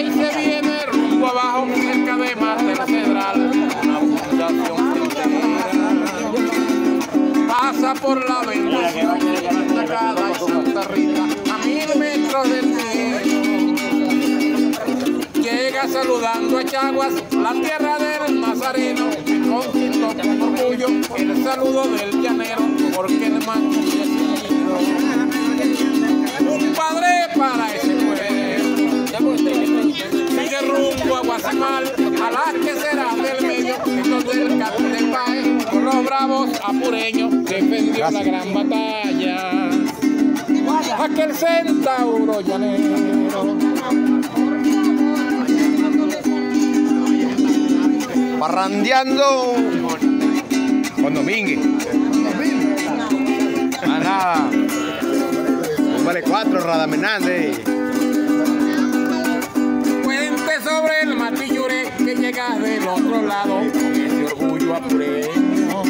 y se viene rumbo abajo, cerca de Mar del Cedral, una fundación Pasa por la destacada y Santa Rita, a mil metros del cielo. Llega saludando a Chaguas, la tierra del Mazareno, que conquistó con orgullo el saludo del llanero, porque el mancho un Sigue rumbo a Guasamal, a la que será del medio, entonces el capitán Paez, con los bravos apureños, defendió la gran batalla. Aquel centauro llanero. Parrandeando con Domínguez. Ah, nada. Vale cuatro, Radamenande. Matillure que llega del otro lado con ese orgullo apureño.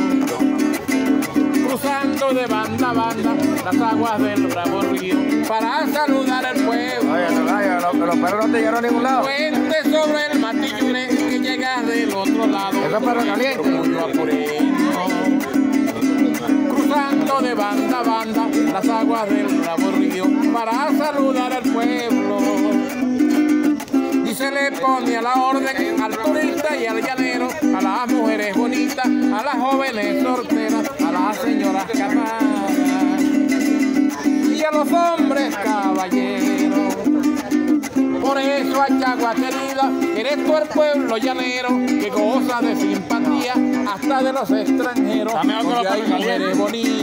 Cruzando de banda a banda las aguas del bravo río para saludar al pueblo. Oye, no, oye, los, los perros no te llegaron a ningún lado. Cuente sobre el matillure que llega del otro lado. Eso es perro caliente. Orgullo apureño. Cruzando de banda a banda las aguas del bravo río para saludar al pueblo. Se le pone a la orden al turista y al llanero, a las mujeres bonitas, a las jóvenes solteras, a las señoras casadas y a los hombres caballeros. Por eso, Achagua querida, eres tú el pueblo llanero que goza de simpatía hasta de los extranjeros. Porque hay mujeres bonitas.